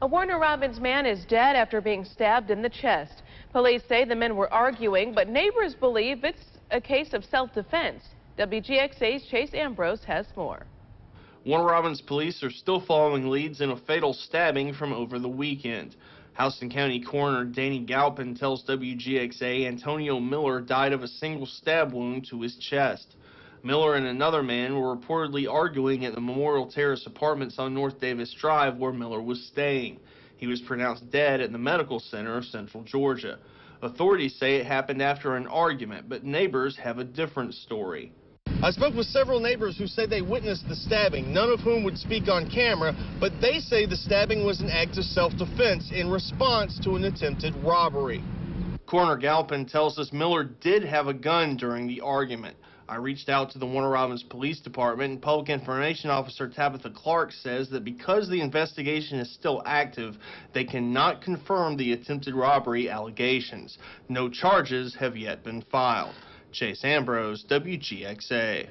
A Warner Robins man is dead after being stabbed in the chest. Police say the men were arguing, but neighbors believe it's a case of self-defense. WGXA's Chase Ambrose has more. Warner Robins police are still following leads in a fatal stabbing from over the weekend. Houston County Coroner Danny Galpin tells WGXA Antonio Miller died of a single stab wound to his chest. Miller and another man were reportedly arguing at the Memorial Terrace Apartments on North Davis Drive where Miller was staying. He was pronounced dead at the Medical Center of Central Georgia. Authorities say it happened after an argument, but neighbors have a different story. I spoke with several neighbors who say they witnessed the stabbing, none of whom would speak on camera, but they say the stabbing was an act of self-defense in response to an attempted robbery. Coroner Galpin tells us Miller did have a gun during the argument. I reached out to the Warner Robins Police Department, and Public Information Officer Tabitha Clark says that because the investigation is still active, they cannot confirm the attempted robbery allegations. No charges have yet been filed. Chase Ambrose, WGXA.